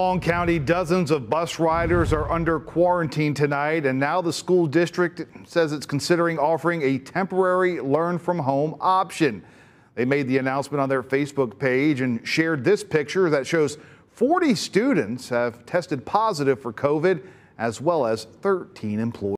Long County, dozens of bus riders are under quarantine tonight, and now the school district says it's considering offering a temporary learn from home option. They made the announcement on their Facebook page and shared this picture that shows 40 students have tested positive for COVID, as well as 13 employees.